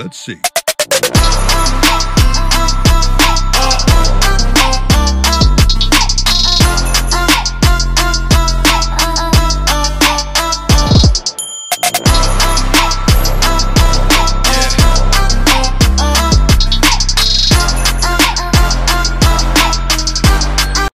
Let's see.